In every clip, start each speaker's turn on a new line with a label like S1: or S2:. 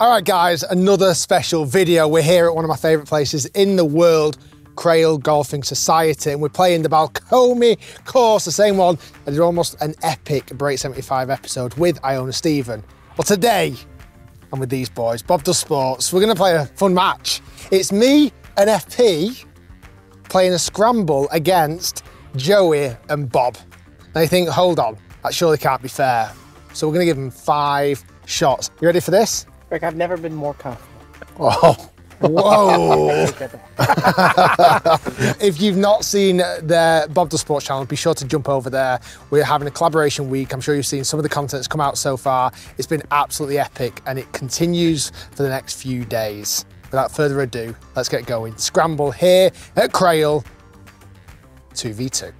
S1: All right, guys, another special video. We're here at one of my favourite places in the world, Crail Golfing Society, and we're playing the Balcomie course, the same one I did almost an epic Break 75 episode with Iona Stephen. Well, today, I'm with these boys, Bob Does Sports. We're going to play a fun match. It's me and FP playing a scramble against Joey and Bob. Now you think, hold on, that surely can't be fair. So we're going to give them five shots. You ready for this?
S2: Rick, I've never been more confident.
S1: Oh, whoa. if you've not seen the Bob Does Sports channel, be sure to jump over there. We're having a collaboration week. I'm sure you've seen some of the content that's come out so far. It's been absolutely epic and it continues for the next few days. Without further ado, let's get going. Scramble here at Crail 2v2.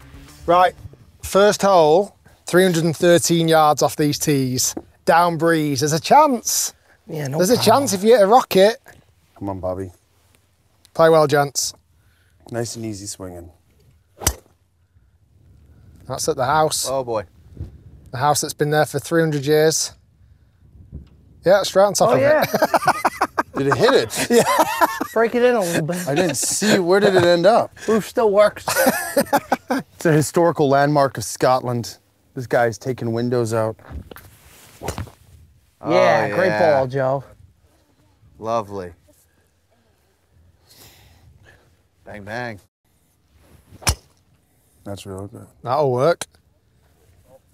S1: Right, first hole, 313 yards off these tees. Down breeze, there's a chance.
S2: Yeah, no
S1: There's a chance if you hit a rocket.
S3: Come on, Bobby.
S1: Play well, gents.
S3: Nice and easy swinging.
S1: That's at the house.
S4: Oh boy.
S1: The house that's been there for 300 years. Yeah, straight on top
S2: Oh,
S1: of
S2: yeah.
S1: it.
S3: Did it hit it? Yeah.
S2: Break it in a little bit.
S3: I didn't see. Where did it end up?
S2: Roof still works.
S3: It's a historical landmark of Scotland. This guy's taking windows out.
S2: Oh, yeah,
S4: Oh,
S2: great
S4: yeah.
S2: ball, Joe.
S4: Lovely. Bang bang.
S3: That's real good.
S1: That'll work.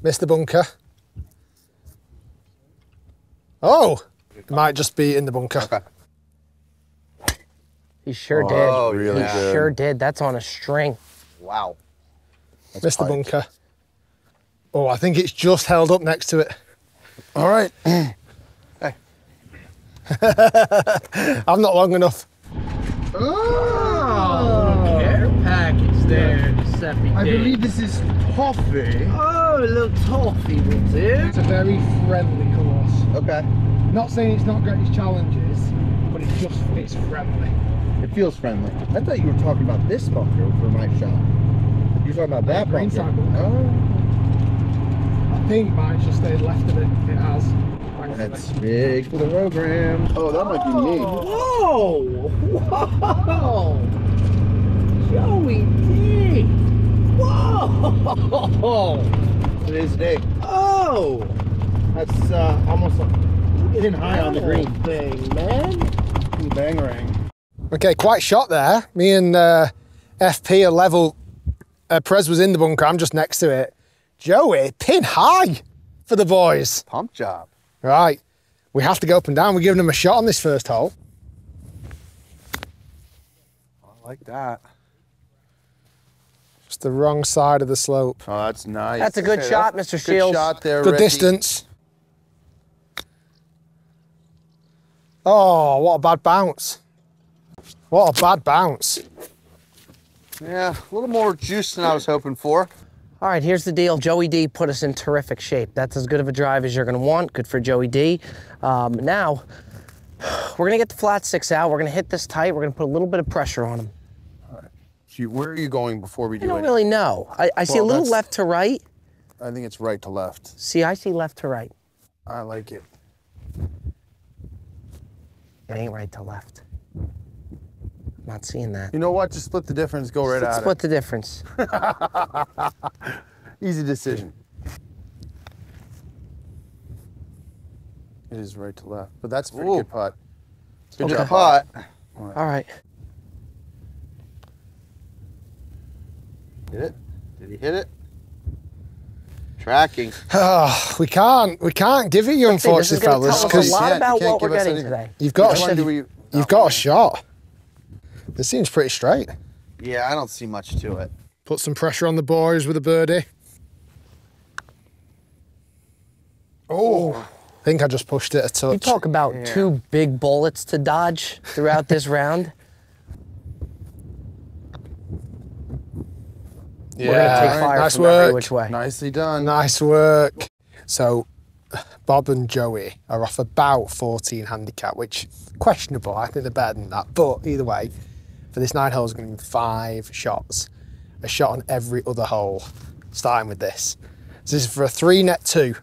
S1: Missed the bunker. Oh, might just be in the bunker.
S2: He sure
S4: Oh,
S2: did.
S3: really
S2: he
S3: good.
S2: sure did. That's on a string.
S4: Wow.
S1: Missed the
S3: piped.
S1: bunker. Oh, I think it's just held up next to it.
S3: All right. Hey.
S1: I'm not long enough.
S5: Oh, care package there, Giuseppe.
S6: I believe this is toffee.
S5: Oh, a little toffee will do.
S6: It's a very friendly course.
S3: Okay.
S6: Not saying it's not got its challenges, but it just it's friendly.
S7: It feels friendly. I thought you were talking about this bunker for my shot. You're talking about that bunker.
S6: Greenside bunker.
S7: Oh,
S6: I think mine's just stayed left of it. It has.
S7: that's big for the program. Oh, that might be me.
S5: Whoa! Whoa! Joey D! Whoa!
S7: It is big.
S5: Oh!
S7: That's uh, almost a getting high on the green.
S5: thing, man.
S7: Ooh, Bangarang.
S1: Okay, quite shot there. Me and uh, FP are level. Uh, Prez was in the bunker. I'm just next to it. Joey, pin high for the boys.
S4: Pump job.
S1: Right, we have to go up and down. We're giving them a shot on this first hole.
S4: I like that.
S1: It's the wrong side of the slope.
S3: Oh, that's nice.
S2: That's a good
S4: Okay,
S2: shot,
S4: that's
S2: Mr.
S3: good
S2: Shiels.
S3: shot there.
S1: Good
S3: Ricky.
S1: distance. Oh, what a bad bounce. What a bad bounce.
S4: Yeah, a little more juice than I was hoping for.
S2: All right, here's the deal. Joey D put us in terrific shape. That's as good of a drive as you're going to want. Good for Joey D. Um, now, we're going to get the flat six out. We're going to hit this tight. We're going to put a little bit of pressure on him.
S3: So Where are you going before we
S2: I
S3: do
S2: don't
S3: it?
S2: really know. I, I see a little left to right.
S3: I think it's right to left.
S2: See, I see left to right.
S3: I like it.
S2: It ain't right to left. Not seeing that.
S3: You know what? Just split the difference. Go right at
S2: Split the difference.
S3: Easy decision. It is right to left, but that's a pretty
S4: Ooh.
S3: good putt. Good
S2: Okay.
S3: job.
S4: Putt.
S2: All right.
S4: Hit it? Did he hit it? Tracking.
S1: Oh, we can't, we can't give it you,
S2: is
S1: unfortunately,
S2: going to
S1: fellas,
S2: tell us
S1: because
S2: a lot
S3: can't-
S2: about what we're getting
S3: any-
S2: today.
S1: you've got
S3: Which
S1: a,
S3: do we?
S1: you've got a shot. This seems pretty straight.
S4: Yeah, I don't see much to it.
S1: Put some pressure on the boys with a birdie. Oh, I think I just pushed it a touch.
S2: You talk about
S4: Yeah.
S2: two big bullets to dodge throughout this round.
S1: yeah,
S2: We're gonna take fire
S1: nice
S2: from every
S1: work.
S2: which way.
S3: Nicely done.
S1: Nice work. So, Bob and Joey are off about 14 handicap, which questionable. I think they're better than that. But either way, for this nine holes, going to be five shots, a shot on every other hole, starting with this. So this is for a three net two.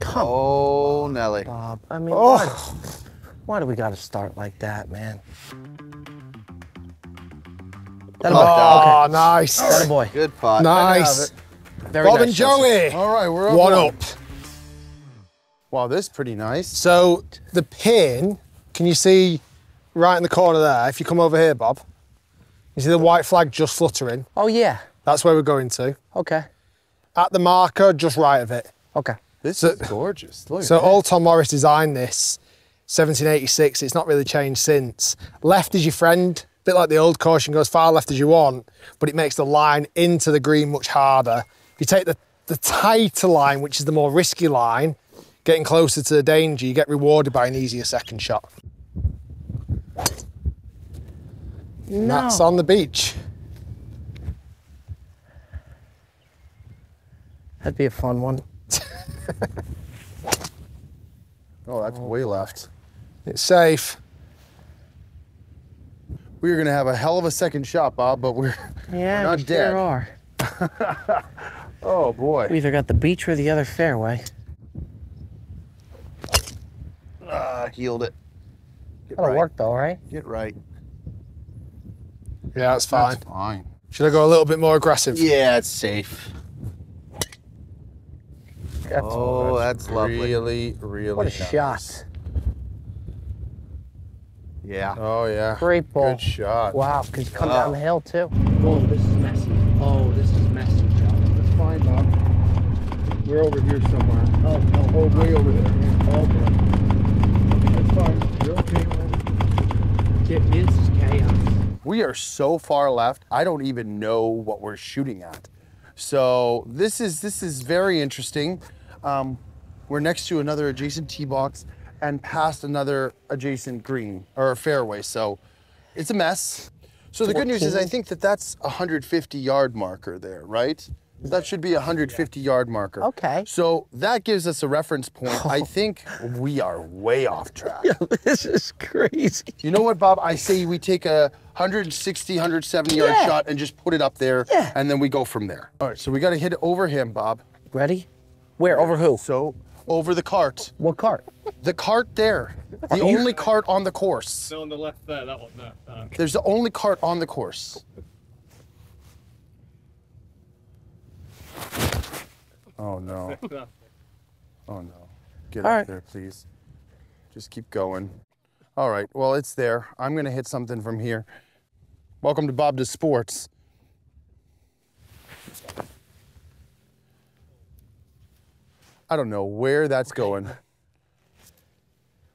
S2: Come
S4: Oh, Nelly.
S2: Bob. I mean,
S1: Oh.
S2: why, why do we got to start like that, man? That oh, boy.
S1: Oh,
S2: Okay.
S1: nice.
S2: That boy.
S4: Good putt.
S1: Nice.
S2: Very
S1: Bob
S2: nice,
S1: and
S2: Joseph.
S1: Joey.
S3: All right, we're up.
S1: One
S3: one.
S1: up.
S3: Wow, this is pretty nice.
S1: So the pin, can you see right in the corner there? If you come over here, Bob, you see the white flag just fluttering.
S2: Oh yeah.
S1: That's where we're going to.
S2: Okay.
S1: At the marker, just right of it.
S2: Okay.
S3: This
S1: So-
S3: is gorgeous. Look
S1: So
S3: that.
S1: old Tom Morris designed this, 1786. It's not really changed since. Left is your friend, a bit like the old caution, goes far left as you want, but it makes the line into the green much harder. If you take the, the tighter line, which is the more risky line, getting closer to the danger, you get rewarded by an easier second shot.
S2: No.
S1: That's on the beach.
S2: That'd be a fun one.
S3: Oh, that's way left.
S1: It's safe.
S3: We're gonna have a hell of a second shot, Bob, but we're
S2: Yeah,
S3: not
S2: we
S3: dead.
S2: sure are.
S3: oh boy.
S2: We either got the beach or the other fairway.
S4: Ah, healed it. Get
S2: That'll
S4: right.
S2: work though, right?
S4: Get right.
S1: Yeah, that's fine.
S3: That's fine.
S1: Should I go a little bit more aggressive?
S4: Yeah, it's safe.
S2: That's
S4: Oh, that's lovely.
S3: Really, really.
S2: what a
S3: nice.
S2: shot.
S4: Yeah.
S3: Oh yeah.
S2: Great ball.
S3: Good shot.
S2: Wow, because you come
S4: Wow.
S2: down the hill too.
S5: Oh, this is messy. Oh, this is messy, Joe.
S7: That's fine, Bob. We're over here somewhere.
S5: Oh, no.
S7: Oh, way over there.
S5: Oh, boy.
S7: That's fine. You're okay, man.
S5: Tip me, this is chaos.
S3: We are so far left. I don't even know what we're shooting at. So this is this is very interesting. Um, we're next to another adjacent tee box and past another adjacent green or fairway. So it's a mess. So the good news is I think that that's a 150 yard marker there, right? That should be a 150 yard marker.
S2: Okay.
S3: So that gives us a reference point. I think we are way off track.
S2: Yeah, this is crazy.
S3: You know what, Bob? I say we take a 160, 170 yard
S2: Yeah.
S3: shot and just put it up there,
S2: Yeah.
S3: and then we go from there. All right, so we got to hit it over him, Bob.
S2: Ready? Where? Over who?
S3: So over the cart,
S2: What cart?
S3: the cart there, the only cart on the course.
S6: No, on the left there, that one there. Uh,
S3: There's the only cart on the course. Oh no! Oh no! Get
S2: All
S3: up
S2: right.
S3: there, please. Just keep going. All right. Well, it's there. I'm gonna hit something from here. Welcome to Bob Does Sports. I don't know where that's going.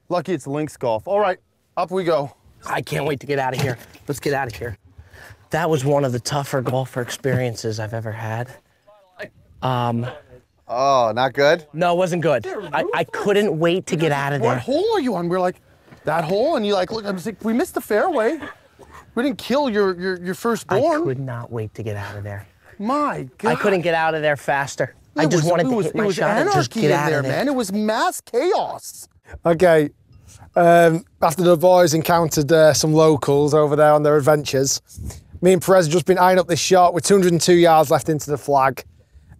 S3: Lucky it's links golf. All right, up we go.
S2: I can't wait to get out of here. Let's get out of here. That was one of the tougher golfer experiences I've ever had. Um,
S4: Oh, not good?
S2: no, it wasn't good. I, I couldn't wait to get out of there.
S3: What hole are you on? We're like, that hole, and you like, look. I was like, we missed the fairway. We didn't kill your your your
S2: I
S3: firstborn.
S2: could not wait to get out of there.
S3: My God.
S2: I couldn't get out of there faster. I just
S3: was-
S2: wanted to
S3: was,
S2: hit
S3: it
S2: my
S3: was
S2: shot and just
S3: anarchy
S2: get
S3: in
S2: out
S3: there,
S2: of there.
S3: man. It was mass chaos.
S1: Okay. Um, after the boys encountered uh, some locals over there on their adventures, me and Perez have just been eyeing up this shot with 202 yards left into the flag.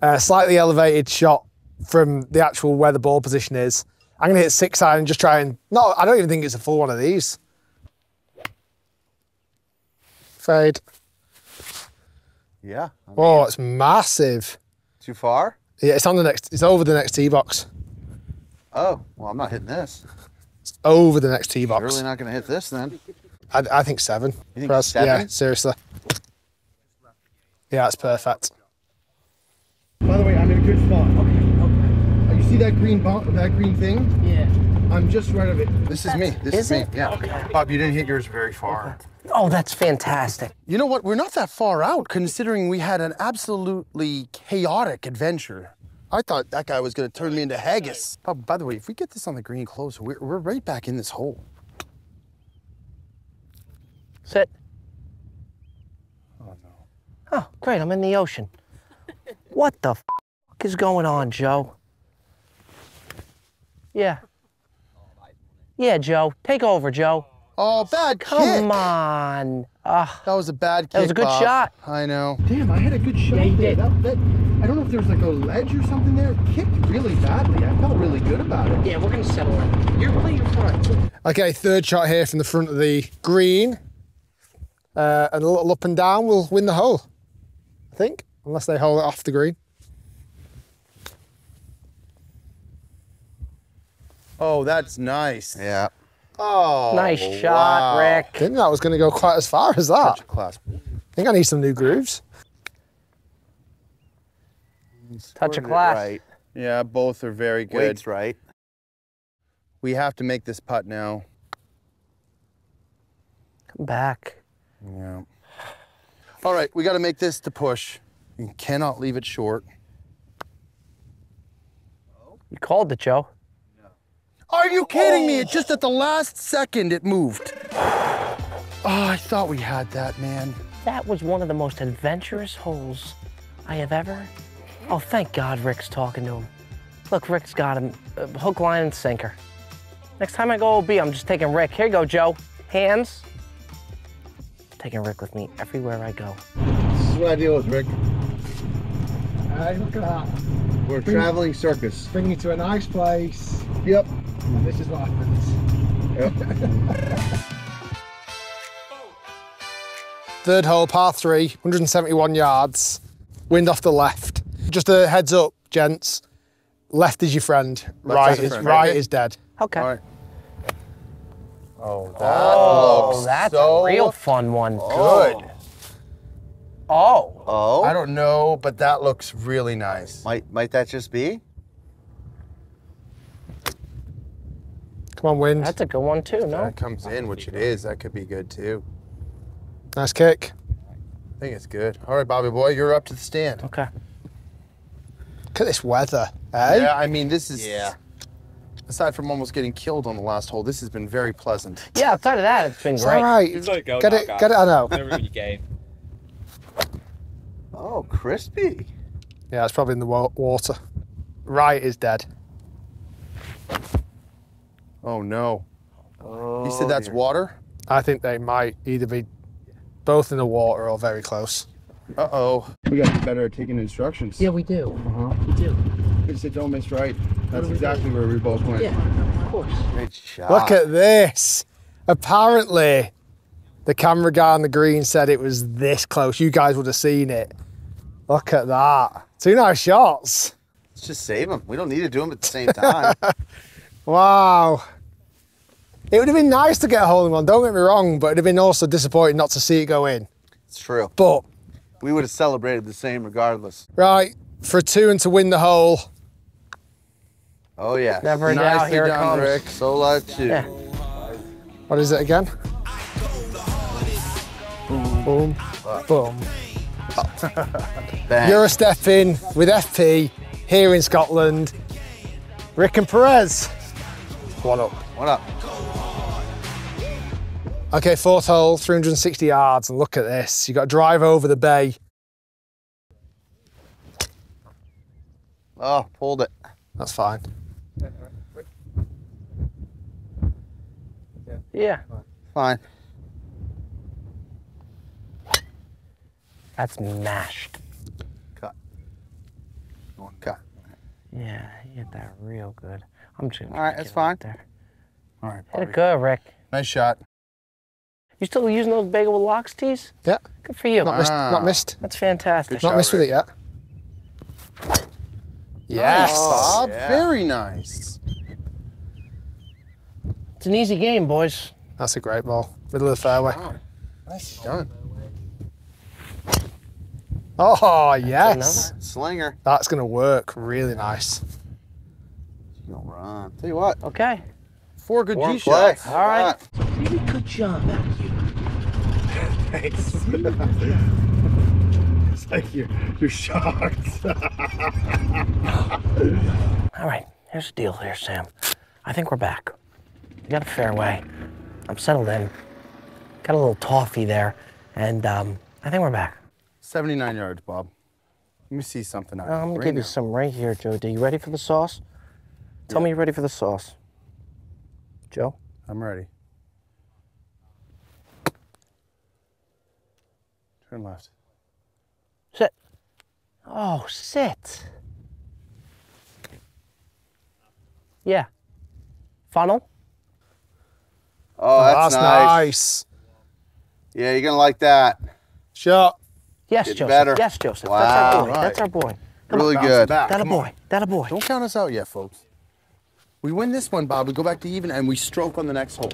S1: Uh, slightly elevated shot from the actual where the ball position is. I'm gonna hit six iron and just try and no, I don't even think it's a full one of these. Fade.
S4: Yeah.
S1: Oh, it's massive.
S4: Too far?
S1: Yeah, it's on the next. It's over the next tee box.
S4: Oh, well, I'm not hitting this.
S1: It's over the next tee box.
S4: You're Really not going to hit this then.
S1: I, I think seven.
S4: You think
S1: Perez.
S4: seven?
S1: Yeah, seriously. Yeah, it's perfect.
S7: By the way, I'm in a good spot. Okay, okay. You see that green bump, that green thing?
S5: Yeah.
S7: I'm just right of it.
S3: This is me. This
S2: Is
S3: is, me.
S2: it?
S3: Yeah. Bob, you didn't hit yours very far.
S2: Oh, that's fantastic.
S3: You know what? We're not that far out, considering we had an absolutely chaotic adventure. I thought that guy was going to turn me into haggis. Oh, by the way, if we get this on the green closer, we're, we're right back in this hole.
S2: Sit.
S3: Oh no.
S2: Oh, great. I'm in the ocean. What the f is going on, Joe? Yeah. Yeah, Joe. Take over, Joe.
S3: Oh, bad kick.
S2: Come on. Ah,
S3: That was a bad kick.
S2: That was a good
S3: Bob.
S2: shot.
S3: I know.
S7: Damn, I had a good shot
S5: Yeah, you
S7: there.
S5: did.
S7: That, that, I don't know if there was like a ledge or something there. It kicked really badly. I felt really good about it.
S2: Yeah, we're gonna settle in. You're play your front.
S1: Okay, third shot here from the front of the green. Uh, and a little up and down will win the hole, I think, unless they hold it off the green.
S3: Oh, that's nice.
S4: Yeah.
S3: Oh,
S2: nice shot,
S3: wow.
S2: Rick.
S1: Didn't think that was going to go quite as far as that.
S3: Such a class.
S1: I think I need some new grooves.
S2: Touch of
S4: Squirted it
S2: class.
S4: Right.
S3: Yeah, both are very good.
S4: Weight's right.
S3: We have to make this putt now.
S2: Come back.
S3: Yeah. All right, we got to make this to push. You cannot leave it short.
S2: You called it, Joe. No.
S3: Are you kidding me? It just at the last second it moved. Oh, I thought we had that, man.
S2: That was one of the most adventurous holes I have ever. Oh, thank God Rick's talking to him. Look, Rick's got him. Uh, hook, line, and sinker. Next time I go OB, I'm just taking Rick. Here you go, Joe. Hands. Taking Rick with me everywhere I go.
S7: This is what I deal with, Rick.
S6: Hey, look at that.
S7: We're a traveling circus.
S6: Bring you to a nice place.
S7: Yep.
S6: And this is what happens. Yep.
S1: Third hole, par three, 171 yards. Wind off the left. Just a heads up, gents. Left is your friend. right
S3: is
S1: is
S3: friend.
S1: right is dead.
S2: Okay.
S3: All right. Oh, that
S2: Oh,
S3: looks
S2: that's
S3: so
S2: a real fun one.
S3: good.
S2: Oh.
S4: Oh.
S3: I don't know, but that looks really nice.
S4: Might might that just be?
S1: Come on, wind.
S2: That's a good one, too, no?
S3: That comes in, which it is. That could be good too.
S1: Nice kick.
S3: I think it's good. All right, Bobby boy, you're up to the stand.
S2: Okay.
S1: Look at this weather, eh?
S3: Yeah, I mean, this is.
S4: Yeah.
S3: Aside from almost getting killed on the last hole, this has been very pleasant.
S2: Yeah, outside of that, it's been
S1: It's
S2: great.
S1: all right.
S8: Just let it go.
S1: Get it, get it. I know.
S8: Never really game.
S4: Oh, crispy.
S1: Yeah, it's probably in the wa- water. Right is dead.
S3: Oh no.
S4: Oh,
S3: He said that's
S4: dear.
S3: water?
S1: I think they might either be both in the water or very close.
S3: Uh oh.
S7: We got to be better at taking instructions.
S2: Yeah, we do.
S7: Uh-huh.
S2: We do.
S7: We said don't miss right. That's exactly where we both went.
S2: Yeah, of course.
S4: Great shot.
S1: Look at this. Apparently, the camera guy on the green said it was this close. You guys would have seen it. Look at that. Two nice shots.
S4: Let's just save them. We don't need to do them at the same time.
S1: Wow. It would have been nice to get a hole in one, don't get me wrong, but it'd have been also disappointing not to see it go in.
S4: it's true.
S1: But,
S4: We would have celebrated the same regardless.
S1: right, for a two and to win the hole,
S4: Oh yeah.
S2: Never in doubt,
S3: Nicely
S2: here it
S3: done,
S2: comes.
S3: Rick.
S4: Sola too.
S2: Yeah.
S1: what is it again? Boom, boom.
S4: Bang.
S1: You're a step in with FP here in Scotland. Rick and Perez. One up.
S4: What up?
S1: Okay, fourth hole, 360 yards, and look at this. You've got to drive over the bay.
S4: Oh, pulled it.
S1: That's fine.
S2: Yeah,
S4: Fine.
S2: That's mashed.
S4: Cut. One cut.
S2: Yeah, you hit that real good. I'm just gonna
S4: All right, that's fine.
S2: There.
S3: All right,
S2: Hit it
S3: Bobby.
S2: good, Rick.
S3: Nice shot.
S2: You still using those bagel with locks tees?
S1: Yeah,
S2: Good for you.
S1: not missed.
S3: Ah.
S1: Not missed.
S2: That's fantastic.
S1: Not
S3: shot,
S1: missed with it yet. Yes.
S3: Bob,
S4: yeah.
S3: very nice.
S2: It's an easy game, boys.
S1: That's a great ball. Middle of the fairway.
S3: Nice done.
S1: Oh, yes.
S4: Slinger.
S1: That's going to work really nice.
S4: You gonna run. Tell you what.
S2: Okay.
S3: Four good
S4: Warm
S3: G
S4: play.
S3: shots.
S2: All right.
S5: Really good job out of you.
S7: It's like you're, you're shocked.
S2: All right. Here's the deal here, Sam. I think we're back. We got a fairway. I'm settled in. Got a little toffee there, and um, I think we're back.
S3: 79 yards, Bob. Let me see something. out
S2: Uh, I'm gonna
S3: right
S2: give you some right here, Joe. D. You ready for the sauce? Tell me you're ready for the sauce. Joe?
S3: I'm ready. Turn left.
S2: Sit. Oh, sit. Yeah. Funnel?
S4: Oh, that's,
S1: That's
S4: nice.
S1: nice.
S4: Yeah, you're gonna like that.
S1: Shot.
S2: Yes,
S4: Getting
S2: Joseph.
S4: better.
S2: Yes, Joseph.
S4: Wow.
S2: That's our boy.
S3: Right.
S2: That's our boy.
S4: really
S3: Bounce
S4: good.
S3: back.
S2: That a
S3: Come on.
S2: boy. That a boy.
S3: Don't count us out yet, folks. We win this one, Bob. We go back to even and we stroke on the next hole.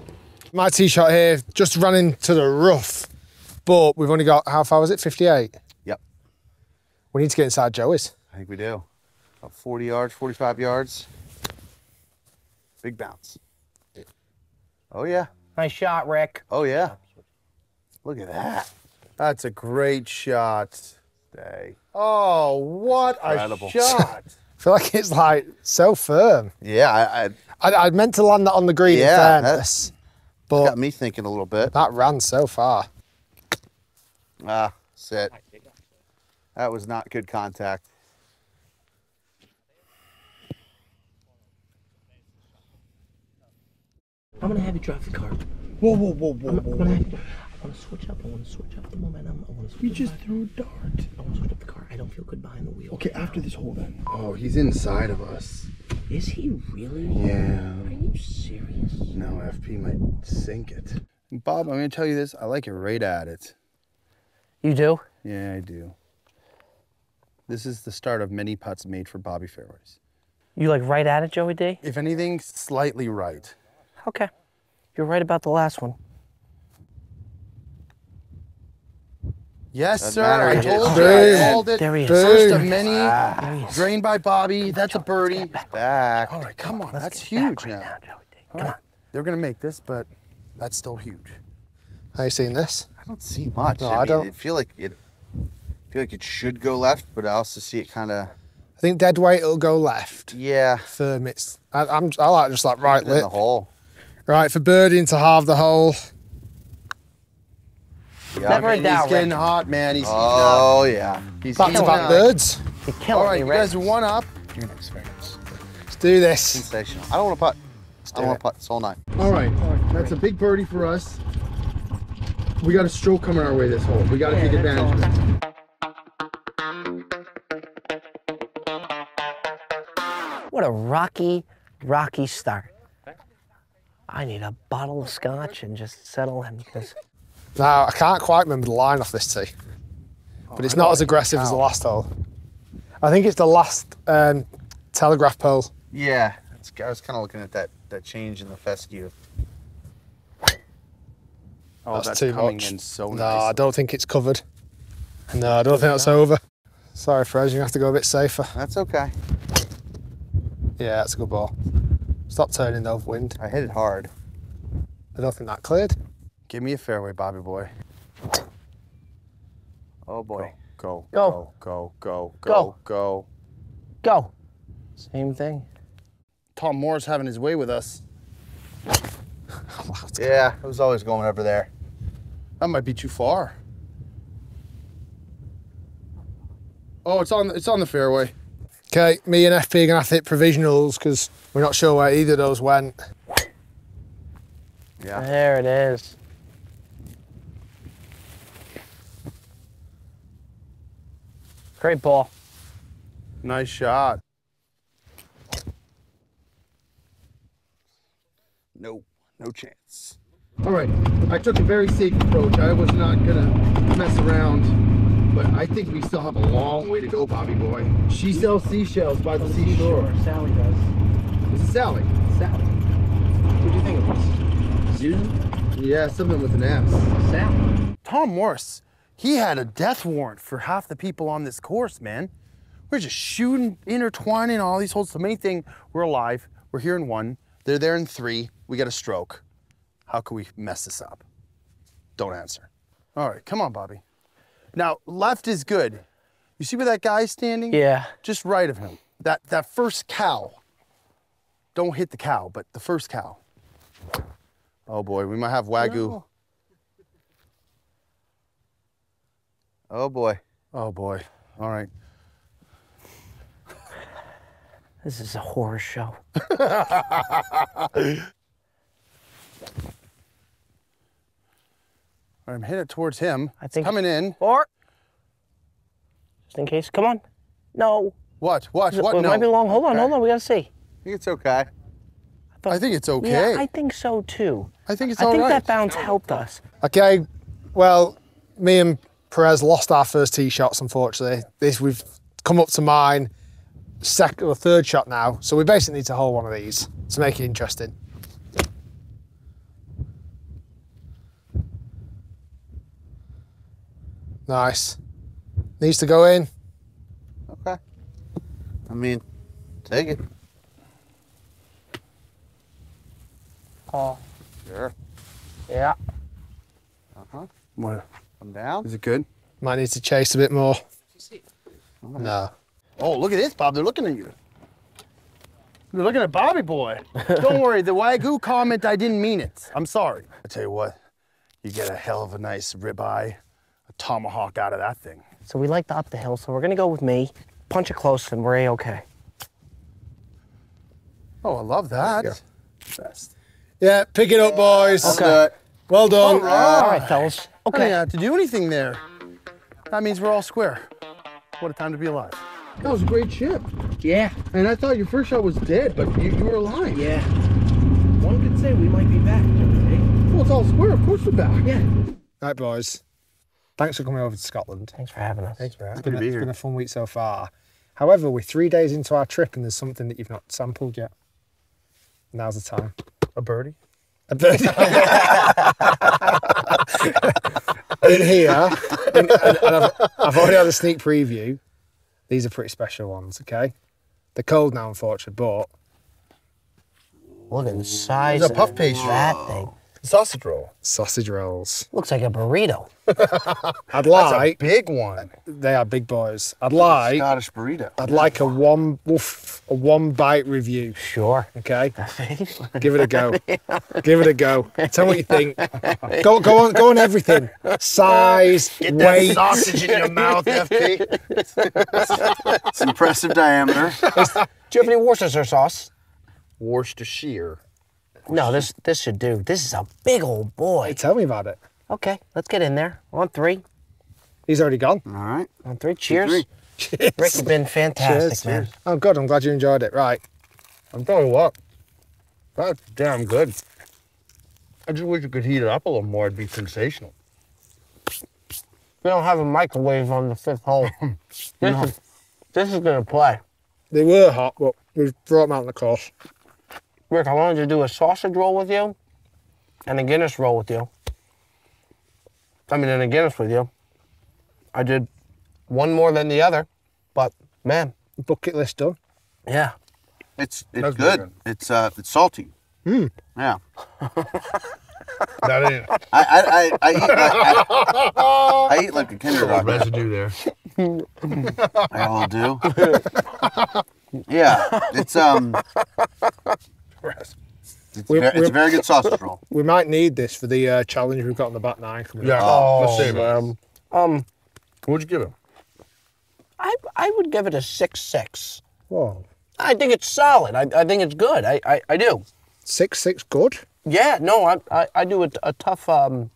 S1: My tee shot here, just running to the rough, but we've only got, how far was it? 58?
S4: Yep,
S1: We need to get inside Joey's.
S4: I think we do. About 40 yards, 45 yards. Big bounce. Oh yeah.
S2: Nice shot, Rick.
S4: Oh yeah. Look at that.
S3: That's a great shot. Day. Oh, what
S4: Incredible.
S3: a shot.
S1: I feel like it's like so firm.
S4: Yeah, I, I
S1: I, I meant to land that on the green
S4: Yeah,
S1: in fairness,
S4: got me thinking a little bit.
S1: that ran so far.
S4: Ah, sit. That was not good contact.
S5: I'm gonna have you drive the car.
S7: Whoa, whoa, whoa, whoa,
S5: I'm, I'm
S7: whoa.
S5: gonna have I wanna switch up. I wanna switch up the momentum. I wanna switch
S7: You
S5: up
S7: just
S5: my-
S7: threw a dart.
S5: I wanna switch up the car. I don't feel good behind the wheel.
S7: Okay, after this hole then.
S3: Oh, he's inside of us.
S5: Is he really?
S3: Yeah.
S5: Are you serious?
S3: No, FP might sink it. Bob, I'm going to tell you this. I like it right at it.
S2: You do?
S3: Yeah, I do. This is the start of many putts made for Bobby fairways.
S2: You like right at it, Joey D?
S3: If anything, slightly right.
S2: Okay. You're right about the last one.
S3: Yes,
S4: Doesn't
S3: sir.
S4: matter,
S3: I told
S4: hit
S3: you.
S4: it.
S3: I called it.
S2: There he is.
S3: First of many.
S2: There he is.
S3: Drained by Bobby. That's a birdie.
S4: Back.
S3: All right, come on. That's
S2: Back
S3: huge
S2: right
S3: now.
S2: now, Joey D.
S3: All right. They're going to make this, but that's still huge.
S1: How you seen this?
S4: I don't see much.
S1: No,
S4: I,
S1: I
S4: mean,
S1: don't.
S4: I feel like it. I feel like it should go left, but I also see it kind of.
S1: I think dead weight will go left.
S4: Yeah.
S1: Firm, it's. I, I'm. I like just like right
S4: In the hole.
S1: Right for birdie to half the hole.
S4: Yeah.
S2: Never a doubt,
S3: he's getting
S2: Rick.
S3: hot, man. He's
S4: Oh yeah.
S3: he's
S1: Back to
S3: heating
S1: back
S3: up.
S1: birds.
S2: You're killing
S3: All right,
S2: me,
S3: you
S2: Rick.
S3: guys are one up.
S1: Let's do this.
S4: Sensational. I don't want to putt. I don't want to putt this whole night.
S7: All right, that's a big birdie for us. We got a stroke coming our way this hole. We got to take advantage of it.
S2: What a rocky, rocky start. I need a bottle of scotch and just settle in because
S1: Now I can't quite remember the line off this tee, but it's not as aggressive as the last hole. I think it's the last um, telegraph pole.
S4: Yeah. It's, I was kind of looking at that that change in the fescue.
S3: Oh,
S1: That's
S3: that's,
S1: too
S3: coming
S1: much.
S3: in so
S1: No,
S3: nice.
S1: I don't think it's covered. No, I don't think that's over. Sorry, Fred, you're have to go a bit safer.
S4: That's okay.
S1: Yeah, that's a good ball. Stop turning though, wind.
S4: I hit it hard.
S1: I don't think that cleared.
S3: Give me a fairway, Bobby boy.
S4: Oh boy.
S3: Go,
S2: Go.
S3: go, go,
S2: Go.
S3: go, go.
S2: go. Same thing.
S3: Tom Morris having his way with us.
S4: Yeah, it was always going over there.
S3: That might be too far. Oh, it's on. It's on the fairway.
S1: Okay, me and FP are gonna have to hit provisionals because we're not sure where either of those went.
S4: Yeah.
S2: There it is. Great ball.
S3: Nice shot.
S4: No. No chance.
S7: All right, I took a very safe approach. I was not gonna mess around, but I think we still have a long way to go, Bobby boy. She sells seashells by the seashore.
S5: Sally does.
S7: This is Sally.
S5: Sally. What do you think of us? Susan?
S7: Yeah, something with an S.
S5: Sally.
S3: Tom Morris, he had a death warrant for half the people on this course, man. We're just shooting, intertwining all these holes. The main thing, we're alive. We're here in one. They're there in three. We got a stroke. How can we mess this up? Don't answer. All right, come on, Bobby. Now, left is good. You see where that guy's standing?
S2: Yeah.
S3: Just right of him. That that first cow. Don't hit the cow, but the first cow. Oh boy, we might have Wagyu.
S4: Oh boy.
S3: Oh boy. All right.
S2: This is a horror show.
S3: I'm headed towards him.
S2: I think-
S3: coming in.
S2: Or, just in case, come on. No.
S3: What? What? What?
S2: It
S3: no.
S2: might be long. Hold on,
S3: Okay.
S2: hold on. We gotta see.
S4: I think it's okay.
S3: I think it's okay.
S2: Yeah, I think so too.
S3: I think it's
S2: I
S3: all
S2: think
S3: right.
S2: that bounce helped us.
S1: Okay, well, me and Perez lost our first tee shots, unfortunately. This we've come up to mine, second or third shot now, so we basically need to hold one of these to make it interesting. Nice. Needs to go in.
S4: Okay. I mean, take it.
S2: Oh.
S4: Sure.
S2: Yeah.
S4: Uh-huh.
S3: What?
S4: Come down.
S3: Is it good?
S1: Might need to chase a bit more. No.
S3: Oh, look at this, Bob. They're looking at you. They're looking at Bobby boy. Don't worry, the Wagyu comment, I didn't mean it. I'm sorry. I tell you what, you get a hell of a nice ribeye, a tomahawk out of that thing.
S2: So we like to up the hill, so we're gonna go with me. Punch it close and we're a-okay.
S3: Oh, I love that. Best.
S1: Yeah, pick it up, boys.
S4: Okay.
S1: Well done.
S2: All right, fellas.
S3: I
S2: Okay.
S3: didn't have to do anything there. That means we're all square. What a time to be alive.
S7: That was a great chip.
S2: Yeah.
S7: And I thought your first shot was dead, but you, you were alive.
S2: Yeah. One could say we might be back,
S7: Well, it's all square. Of course we're back.
S2: Yeah.
S1: Right, boys. Thanks for coming over to Scotland.
S2: Thanks for having us.
S1: Thanks for having
S3: Good to
S1: me.
S3: be
S1: It's
S3: here.
S1: been a fun week so far. However, we're three days into our trip and there's something that you've not sampled yet. Now's the time.
S3: A birdie?
S1: A bird. in here, in- and, and I've, I've already had a sneak preview. These are pretty special ones, okay? They're cold now, unfortunately, but
S2: Look at the size
S3: It's a
S2: of
S3: puff pastry.
S2: that thing.
S3: Sausage roll.
S1: sausage rolls.
S2: Looks like a burrito.
S1: I'd
S3: That's a
S1: like,
S3: big one.
S1: they are big boys. I'd like,
S4: Scottish burrito.
S1: I'd like a one, woof, a one bite review,
S2: Sure.
S1: okay? Give it a go. Give it a go. Tell me what you think. Go, go on, go on everything. Size, weight.
S3: Sausage in your mouth, FP.
S4: It's impressive diameter.
S2: Do you have any Worcestershire sauce?
S3: Worcestershire.
S2: No, this this should do. This is a big old boy.
S1: Tell me about it.
S2: Okay, let's get in there. On three.
S1: He's already gone.
S4: All right.
S2: On three. Cheers.
S4: three.
S1: Cheers.
S2: Rick, you've been fantastic,
S1: Cheers.
S2: man.
S1: Oh, good. I'm glad you enjoyed it. Right.
S3: I'm telling you what, that's damn good. I just wish you could heat it up a little more. It'd be sensational.
S2: We don't have a microwave on the fifth hole. this is this is gonna play.
S1: They were hot, but we brought them out in the course.
S2: Rick, I wanted to do a sausage roll with you and a Guinness roll with you. I mean, and a Guinness with you. I did one more than the other, but man,
S1: Bucket list done.
S2: yeah.
S4: It's it's
S3: That's
S4: good.
S3: good.
S4: It's uh it's salty. Yeah.
S3: That ain't
S4: I I, I, I eat like I, I eat like a kindergarten.
S3: residue there.
S4: I all do. yeah. It's um it's,
S1: We-
S4: ve- it's
S1: we-
S4: a very good sausage roll.
S1: We might need this for the uh, challenge we've got on the back nine. coming
S3: Yeah, oh, let's save it.
S2: Um, um,
S3: What'd you give him?
S2: I I would give it a six six.
S1: Whoa.
S2: I think it's solid. I, I think it's good. I, I, I do.
S1: Six, six, good.
S2: Yeah, no, I I, I do a, a tough um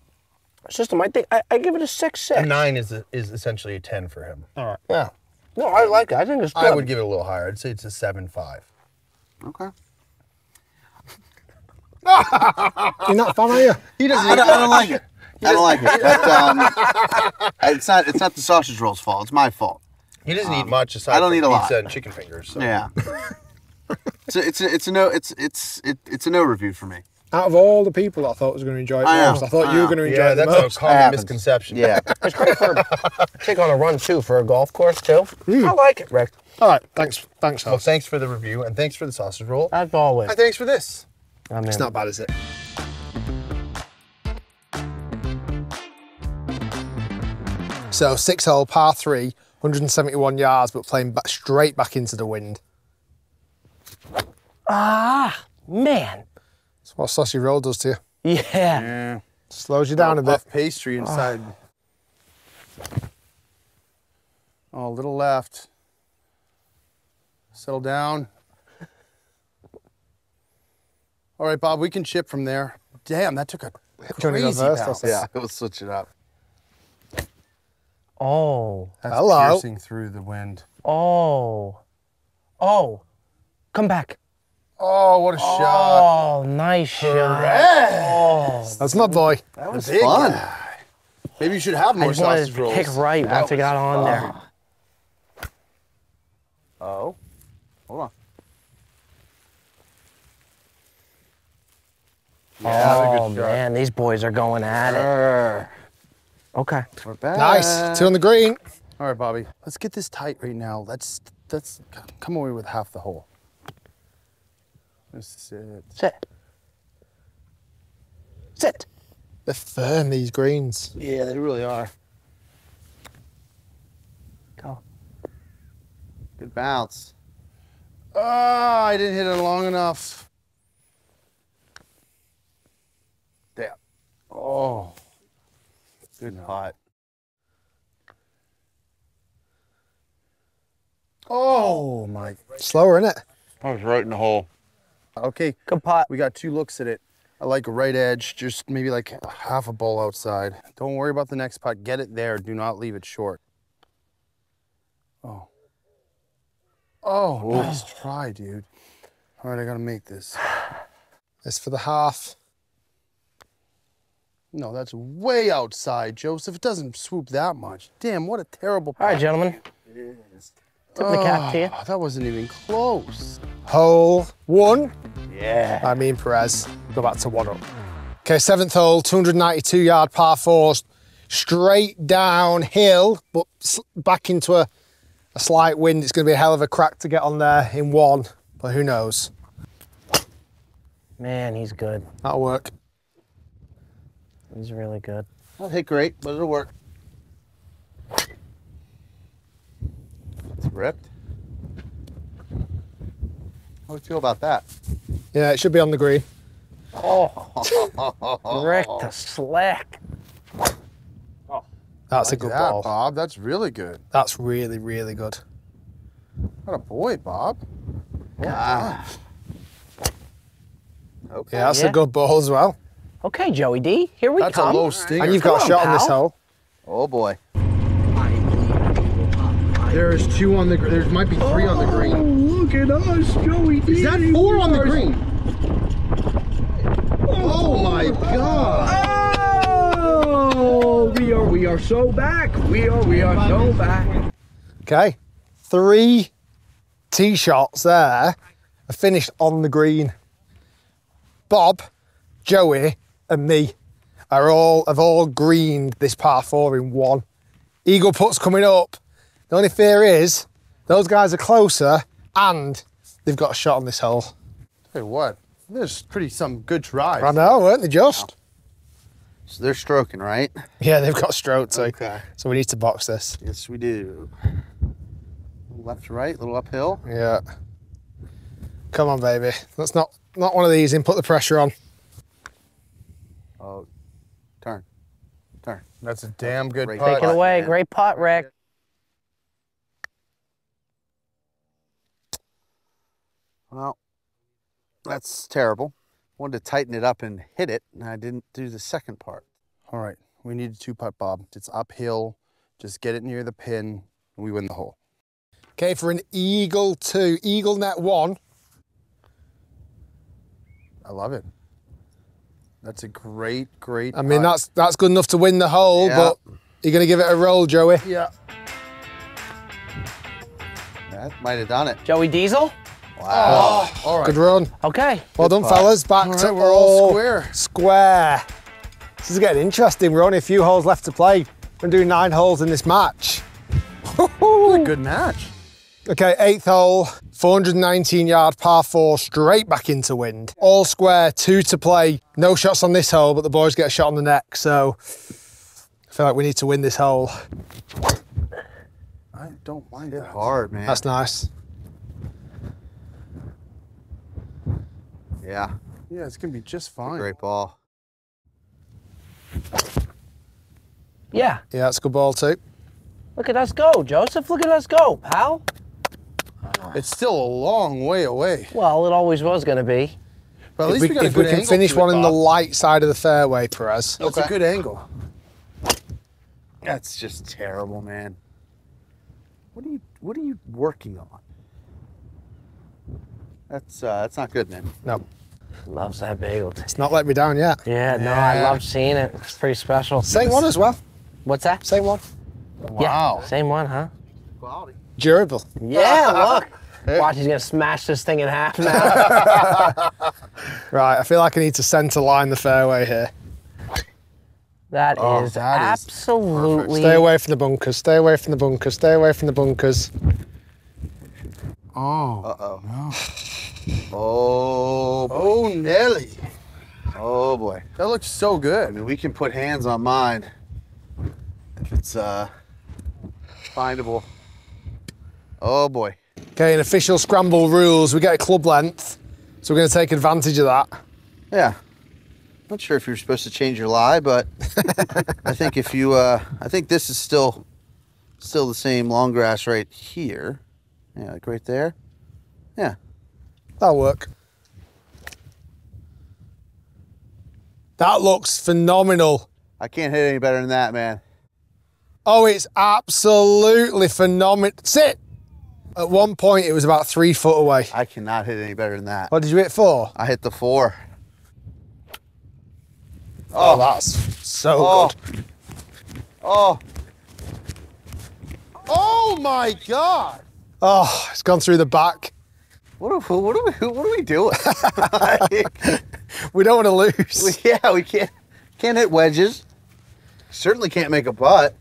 S2: system. I think I, I give it a six six.
S3: A nine is is essentially a ten for him.
S1: All right.
S2: Yeah. No, I like it. I think it's good.
S3: I would give it a little higher. I'd say it's a seven five.
S4: Okay.
S1: You're not a are you?
S3: He doesn't.
S4: I don't, I don't like it. I don't like it. But um, it's not it's not the sausage roll's fault. It's my fault.
S3: He doesn't eat much aside
S4: I don't
S3: from
S4: eat a lot.
S3: pizza and chicken fingers. So.
S4: Yeah. it's a, it's a, it's a no it's it's it, it's a no review for me.
S1: Out of all the people I thought was going to enjoy it
S4: I know,
S1: most, I thought
S4: I
S1: you were going to enjoy
S3: Yeah,
S1: it the
S3: that's a common
S4: happens.
S3: misconception.
S4: Yeah.
S2: It's great for take on a run too for a golf course too. I like it, Rick.
S1: All right. Thanks. Thanks,
S3: Well, thanks for the review and thanks for the sausage roll.
S2: As always.
S3: And thanks for this.
S2: I mean,
S1: It's not bad, is it? So six hole par three, 171 yards, but playing back, straight back into the wind.
S2: ah man.
S1: That's what sausage roll does to you.
S2: Yeah.
S3: Yeah.
S1: Slows you down a bit.
S3: Pastry inside. Oh, a little left. Settle down. All right, Bob, we can chip from there. Damn, that took a
S1: Do you want to go
S3: crazy
S1: first?
S3: bounce.
S1: Or
S4: Yeah. We'll switch it up.
S2: Oh.
S3: That's
S1: Hello.
S3: piercing through the wind.
S2: Oh. Oh. Come back.
S3: Oh, what a shot.
S2: Oh, nice shot. Oh.
S1: That's my boy.
S4: That was
S3: Big
S4: fun.
S3: guy. Maybe you should have
S2: I
S3: more
S2: just wanted
S3: sausage
S2: to
S3: rolls.
S2: pick right once I got on there.
S4: Oh, hold on.
S2: Oh man, these boys are going at it. Okay.
S4: We're back.
S1: Nice. Two on the green.
S3: All right, Bobby. Let's get this tight right now. Let's let's come away with half the hole. This is it.
S2: Sit. Sit.
S1: They're firm, these greens.
S4: Yeah, they really are.
S2: Go.
S4: Good bounce.
S3: Ah, I didn't hit it long enough. Damn. Oh,
S4: Good putt.
S3: oh my.
S1: Slower, innit?
S4: I was right in the hole.
S3: Okay,
S2: Good pot.
S3: we got two looks at it. I like a right edge, just maybe like half a bowl outside. Don't worry about the next putt. Get it there. Do not leave it short. Oh. Oh, nice try, dude. All right, I gotta make this.
S1: It's for the half.
S3: No, that's way outside, Joseph. It doesn't swoop that much. Damn, what a terrible
S2: All right, gentlemen. Tip the cap to you.
S3: Oh, that wasn't even close.
S1: Hole one.
S4: Yeah.
S1: I mean Perez. Go back to one up. Okay, seventh hole, 292 yard par fours, straight downhill, but back into a, a slight wind. It's going to be a hell of a crack to get on there in one, but who knows?
S2: Man, he's good.
S1: That'll work.
S2: He's really good.
S4: Not hit great, but it'll work. It's ripped. How do you feel about that?
S1: Yeah, it should be on the green.
S2: Oh, Rick the slick.
S1: That's a good
S3: that,
S1: ball.
S3: Bob. That's really good.
S1: That's really, really good.
S3: What a boy, Bob.
S4: Ah. Okay.
S1: Yeah, that's
S2: Yeah.
S1: a good ball as well.
S2: Okay, Joey D, here we go.
S3: That's
S2: come.
S3: a low stinger.
S1: And you've got
S2: Come
S1: a
S2: on,
S1: shot on this hole.
S4: Oh boy.
S7: There's two on the. gr- There might be three on the oh, green.
S6: Oh, look at us, Joey D.
S7: Is that four on the green? Oh, oh my god!
S6: Oh, we are we are so back. We are we are so back.
S1: Okay, three tee shots there are finished on the green. Bob, Joey, and me are all have all greened this par four in one. Eagle putt's coming up. The only fear is those guys are closer and they've got a shot on this hole.
S3: Hey, what? There's pretty some good drives.
S1: I know, weren't they just?
S4: So they're stroking, right?
S1: Yeah, they've got stroke too. Eh?
S4: Okay.
S1: So we need to box this.
S4: Yes, we do. Left to right, little uphill.
S1: Yeah. Come on, baby. Let's not not one of these in. Put the pressure on.
S4: Oh, turn, turn.
S3: That's a damn good
S4: Great
S3: putt.
S2: Take it away.
S4: man.
S2: Great putt, Rick.
S4: Well, that's terrible. Wanted to tighten it up and hit it, and I didn't do the second part.
S3: All right, we need a two putt, Bob. It's uphill. Just get it near the pin, and we win the hole.
S1: Okay, for an eagle two, eagle net one.
S3: I love it. That's a great, great.
S1: I mean, that's that's good enough to win the hole,
S4: Yeah.
S1: but you're gonna give it a roll, Joey.
S3: yeah.
S4: That might have done it.
S2: Joey Diesel.
S4: Wow.
S3: Oh, all right.
S1: Good run.
S2: Okay.
S1: Well done, fellas. Back
S3: All
S1: to
S3: right, we're all
S1: all
S3: square.
S1: Square. This is getting interesting. We're only a few holes left to play. We're doing nine holes in this match.
S3: What a good match.
S1: Okay, eighth hole, 419 yard par four, straight back into wind. All square, two to play. No shots on this hole, but the boys get a shot on the neck. So I feel like we need to win this hole.
S3: I don't mind it.
S4: Hard, man.
S1: That's nice.
S4: yeah,
S3: Yeah, it's gonna be just fine.
S4: great ball.
S2: Yeah.
S1: Yeah, that's a good ball too.
S2: Look at us go, Joseph. Look at us go, pal.
S3: It's still a long way away,
S2: Well, it always was going to be.
S3: but at
S1: If
S3: least
S1: we,
S3: we, got a
S1: if we can
S3: angle
S1: finish
S3: to it,
S1: one in the light side of the fairway, Perez.
S3: That's
S4: Okay.
S3: a good angle.
S4: That's just terrible, man. What are you what are you working on? That's uh, that's not good, man.
S1: No,
S2: Loves that bagel.
S1: it's not let me down yet.
S2: Yeah, no, I love seeing it. It's pretty special.
S1: Same one as well.
S2: What's that?
S1: Same one.
S4: Wow.
S2: Yeah, same one, huh?
S4: Quality.
S1: Durable.
S2: Yeah, look. Watch, he's gonna smash this thing in half now.
S1: Right, I feel like I need to centre line the fairway here.
S2: That is
S3: Oh, that is
S2: absolutely.
S1: Stay away from the bunkers. Stay away from the bunkers. Stay away from the bunkers.
S3: Oh.
S4: Uh oh. Oh.
S3: Oh, Nelly.
S4: Oh boy.
S3: That looks so good.
S4: I
S3: good.
S4: mean, we can put hands on mine if it's uh findable. Oh boy.
S1: Okay, in official scramble rules, we get a club length, so we're going to take advantage of that.
S4: Yeah. Not sure if you're supposed to change your lie, but I think if you uh I think this is still still the same long grass right here. Yeah, like right there. Yeah.
S1: That'll work. That looks phenomenal.
S4: I can't hit any better than that, man.
S1: Oh, it's absolutely phenomenal. Sit. At one point, it was about three foot away.
S4: I cannot hit any better than that.
S1: What did you hit for?
S4: I hit the four.
S1: Oh, oh, that's so
S4: Oh.
S1: good.
S4: Oh,
S3: Oh my God.
S1: Oh, it's gone through the back.
S4: what are, what are we what are we doing? Like,
S1: We don't want to lose.
S4: we- yeah, we can't can't hit wedges. Certainly can't make a putt.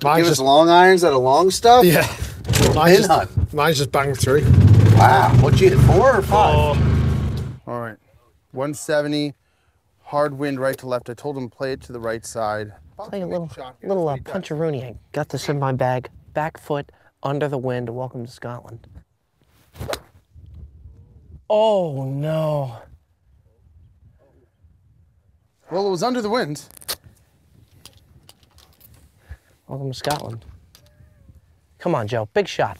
S4: Give us long irons out of long stuff.
S1: yeah. Mine's
S4: Pin hunt.
S1: just, mine's just banged through.
S4: Wow. What you hit four or five?
S3: All right. 170. Hard wind right to left. I told him play it to the right side.
S2: Play a little, little uh, puncheroonie. I got this in my bag. Back foot under the wind. Welcome to Scotland. Oh no!
S3: Well, it was under the wind.
S2: Welcome to Scotland. Come on, Joe. Big shot.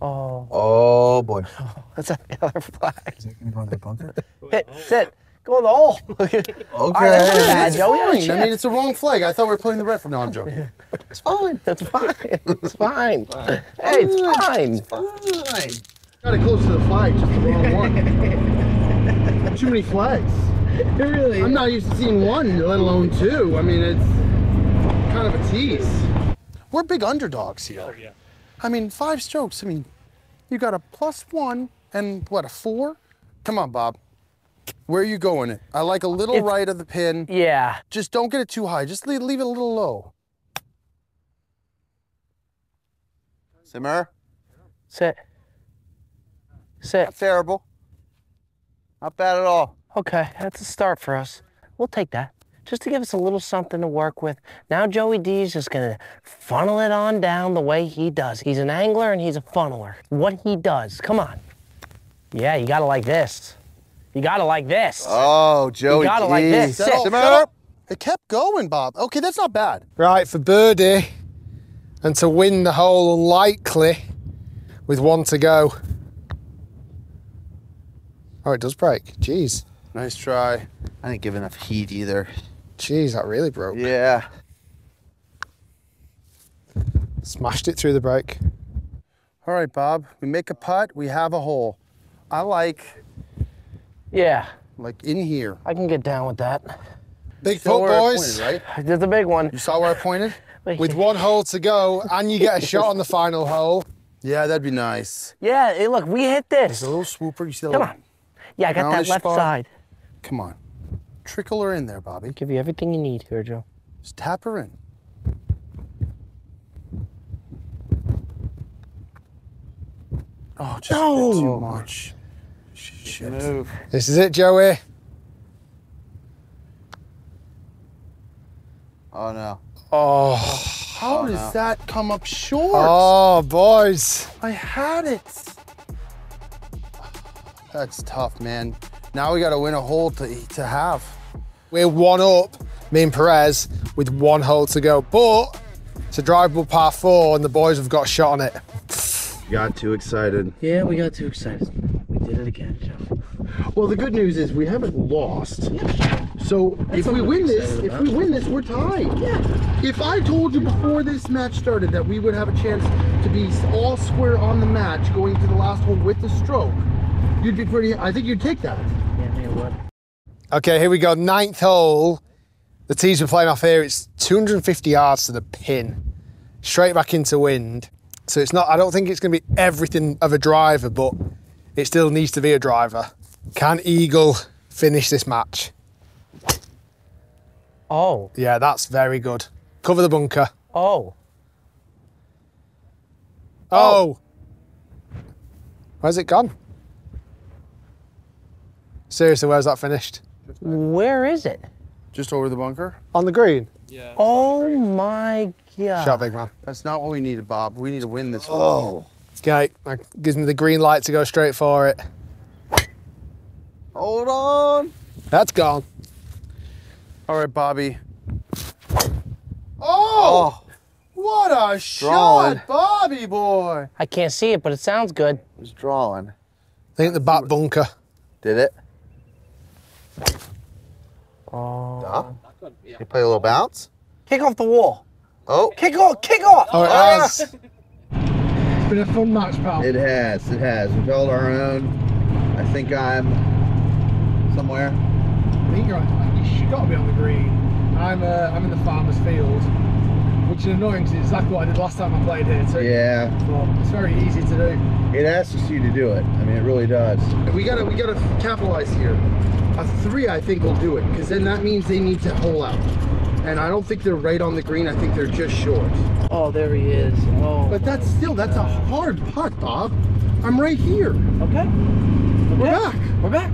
S2: Oh,
S4: Oh boy.
S2: that's another flag. Hit, sit. Go in the hole.
S4: Okay.
S2: All right, that's bad, Joe. We got a
S3: Fine. I mean, it's a wrong flag. I thought we were playing the red from now. I'm joking.
S2: It's fine. It's fine. It's fine. Hey, it's fine.
S4: It's Fine.
S7: Got it close to the flag, just the wrong one. Too many flags.
S2: Really?
S7: I'm not used to seeing one, let alone two. I mean, it's kind of a tease.
S3: We're big underdogs here.
S5: Oh, yeah.
S3: I mean, five strokes. I mean, you got a plus one and what, a four? Come on, Bob. Where are you going it? I like a little
S2: It's-
S3: right of the pin.
S2: Yeah.
S3: Just don't get it too high. Just leave, leave it a little low.
S4: Simmer.
S2: Sit. Sit.
S4: Not terrible. Not bad at all.
S2: Okay, that's a start for us. We'll take that. Just to give us a little something to work with. Now Joey D is just gonna funnel it on down the way he does. He's an angler and he's a funneler. What he does. Come on. Yeah, you gotta like this. You gotta like this.
S4: Oh, Joey.
S2: You gotta like this.
S3: Settle,
S4: Simmer.
S3: settle. It kept going, Bob. Okay, that's not bad.
S1: Right, for birdie and to win the hole unlikely with one to go. Oh, it does break. Jeez.
S3: Nice try.
S4: I didn't give enough heat either.
S1: Jeez, that really broke.
S4: Yeah.
S1: Smashed it through the break.
S3: All right, Bob. We make a putt. We have a hole. I like,
S2: Yeah,
S3: like in here.
S2: I can get down with that.
S1: Big
S3: Saw
S1: putt, boys.
S3: pointed, right?
S2: That's a big one.
S3: You saw where I pointed?
S1: With one hole to go, and you get a shot on the final hole.
S3: Yeah, that'd be nice.
S2: Yeah, hey, look, we hit this.
S3: A little swooper. You see that
S2: Come on. Yeah, I got that left
S3: spot.
S2: side.
S3: Come on. Trickle her in there, Bobby.
S2: Give you everything you need here, Joe.
S3: Just tap her in. Oh, just a bit
S2: No.
S3: too oh, much. Shit.
S4: Move.
S1: This is it, Joey.
S4: Oh no.
S1: Oh,
S3: How
S4: Oh,
S3: does
S4: no.
S3: that come up short?
S1: oh, boys.
S3: I had it. That's tough, man. Now we got to win a hole to to have.
S1: We're one up, me and Perez, with one hole to go. But it's a drivable par four, and the boys have got a shot on it.
S4: You got too excited.
S2: Yeah, we got too excited. We did it again, Joe.
S7: Well, the good news is we haven't lost. So if we win this, if we win this, we're tied. Yeah. If I told you before this match started that we would have a chance to be all square on the match going to the last hole with the stroke, you'd be pretty. I think you'd take that.
S2: Yeah, they would.
S1: Okay, here we go. Ninth hole. The tees we're playing off here, it's 250 yards to the pin. Straight back into wind. So it's not, I don't think it's going to be everything of a driver, but it still needs to be a driver. Can Eagle finish this match?
S2: Oh,
S1: Yeah, that's very good. Cover the bunker.
S2: oh.
S1: Oh! oh. Where's it gone? Seriously, where's that finished?
S2: Where is it?
S3: Just over the bunker?
S1: On the green. Yeah.
S2: Oh my god.
S1: Shot, big man.
S3: That's not what we needed, Bob. We need to win this.
S4: Oh.
S1: Okay, that gives me the green light to go straight for it.
S4: Hold on.
S1: That's gone.
S3: All right, Bobby. Oh!
S4: Oh,
S3: What a
S4: Drawing.
S3: shot, Bobby boy!
S2: I can't see it, but it sounds good.
S4: it was drawing.
S1: I think the back bunker.
S4: Did it?
S2: Oh.
S4: Stop. You play a little bounce?
S2: Kick off the wall.
S4: Oh,
S2: Kick off, kick off.
S1: Oh, it has.
S6: It's been a fun match, pal.
S4: it has. It has. We've held our own. I think I'm somewhere.
S6: I think you're on, you should, got to be on the green. I'm uh, I'm in the farmer's field, which is annoying because it's exactly what I did last time I played here too.
S4: Yeah,
S6: But it's very easy to do.
S4: it asks you to do it. I mean, it really does.
S7: We gotta we gotta capitalize here. A three, I think, will do it because then that means they need to hole out. And I don't think they're right on the green. I think they're just short.
S2: Oh, there he is. Oh.
S7: But that's still that's a hard putt, Bob. I'm right here.
S2: okay.
S7: We're back.
S2: We're back.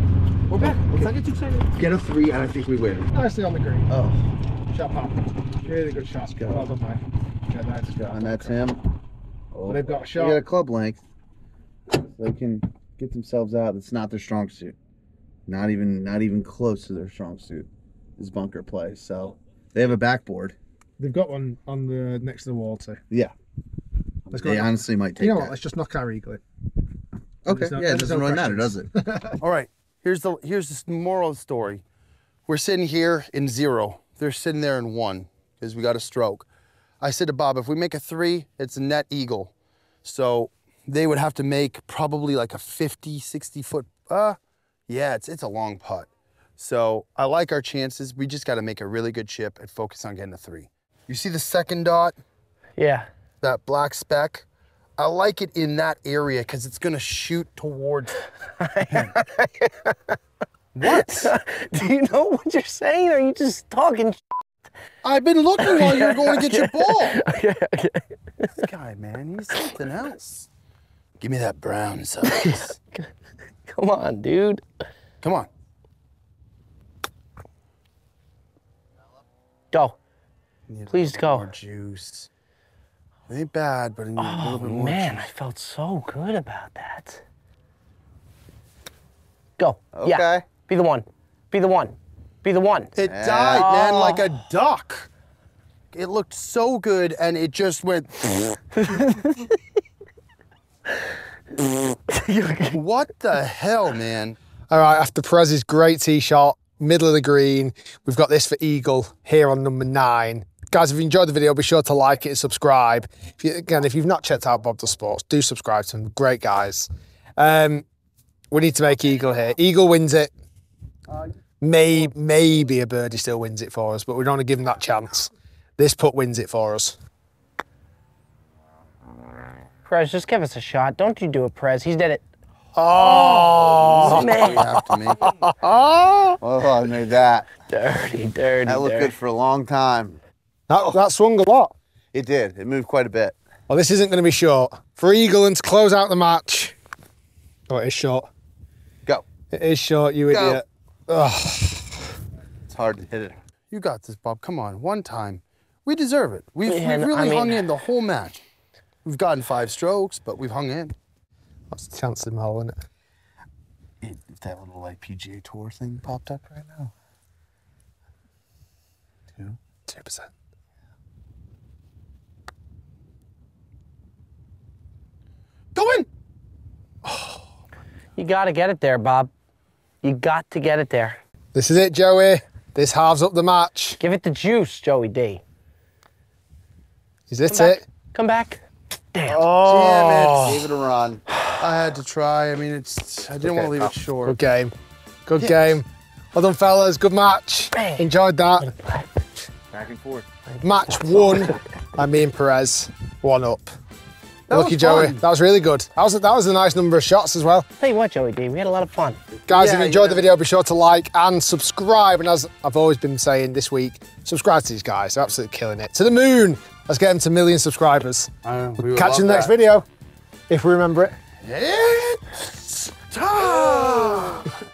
S2: We're back. Let's not get too excited.
S7: Get a three, and I think we win.
S6: Nicely on the green.
S4: Oh,
S6: Shot, pop. Really good shot. Well done, mate. Yeah, that's good.
S4: and that's him. Oh,
S6: They've got a
S4: they got a club length. So they can get themselves out. It's not their strong suit. Not even not even close to their strong suit. Is bunker play. So they have a backboard.
S6: They've got one on the next to the wall too.
S4: Yeah.
S6: Let's go.
S4: They honestly might take
S6: You know what?
S4: that.
S6: Let's just knock our eagle in.
S4: Okay.
S6: There's no-
S4: yeah, it doesn't
S6: no
S4: really matter, does it?
S3: All right, here's the here's the moral story. We're sitting here in zero. They're sitting there in one because we got a stroke. I said to Bob, if we make a three, it's a net eagle. So they would have to make probably like a 50, 60 foot. Uh, yeah, it's it's a long putt. So I like our chances. We just got to make a really good chip and focus on getting a three. You see the second dot,
S2: Yeah.
S3: that black speck? I like it in that area because it's gonna shoot towards. what?
S2: Do you know what you're saying? Or are you just talking?
S3: I've been looking while you were going to get your ball. This guy, man, he's something else. Give me that brown sauce.
S2: Come on, dude.
S3: Come on.
S2: Go. Please go.
S3: More juice. It ain't bad, but I need a
S2: Oh
S3: little bit more.
S2: man, I felt so good about that. Go.
S4: Okay.
S2: Yeah. Be the one. Be the one. Be the one.
S3: It died, man, like
S2: Oh.
S3: a duck. It looked so good, and it just went. what the hell, man?
S1: All right, after Perez's great tee shot, middle of the green, we've got this for Eagle here on number nine. Guys, if you enjoyed the video, be sure to like it and subscribe. If you, again, if you've not checked out Bob Does Sports, do subscribe to him. Great guys. Um, we need to make Eagle here. Eagle wins it. May, maybe a birdie still wins it for us, but we don't want to give him that chance. This putt wins it for us.
S2: Prez, just give us a shot. Don't you do it, Prez. He's did it.
S1: Oh,
S3: You
S2: Man.
S3: have to.
S4: Oh, I made that.
S2: Dirty, dirty,
S4: That looked
S2: dirty.
S4: good for a long time.
S1: That, oh. that swung a lot.
S4: It did. It moved quite a bit.
S1: Well, this isn't going to be short. For Eagle and to close out the match. Oh, it is short.
S4: Go.
S1: It is short, you
S4: Go.
S1: idiot. Ugh.
S4: It's hard to hit it.
S3: You got this, Bob. Come on, one time. We deserve it. We've,
S2: Man,
S3: we've really
S2: I mean-
S3: hung in the whole match. We've gotten five strokes, but we've hung in.
S1: What's the chance of them all, isn't it?
S3: If that little like PGA Tour thing popped up right now. Two.
S1: 2%.
S3: Go in.
S2: You got to get it there, Bob. You got to get it there.
S1: This is it, Joey. This halves up the match.
S2: Give it the juice, Joey D.
S1: Is this
S2: Come
S1: it?
S2: Come back. Damn. Oh.
S3: Damn it.
S4: Gave it a run.
S3: I had to try. I mean, it's. I didn't want to leave it short.
S1: Good game. Good game. Well done, fellas. Good match.
S2: Bang.
S1: Enjoyed that.
S5: Back and forth.
S1: Match one by me and Perez. One up.
S3: That
S1: Lucky
S3: was
S1: Joey.
S3: fun.
S1: That was really good. That was, that was a nice number of shots as well.
S2: Tell you what, Joey D, we had a lot of fun.
S1: Guys, if you enjoyed
S3: yeah.
S1: the video, be sure to like and subscribe. And as I've always been saying this week, subscribe to these guys. They're absolutely killing it. To the moon. Let's get them to a million subscribers.
S3: Uh, we would
S1: Catch you in the next
S3: that.
S1: video, if we remember it.
S3: It's time.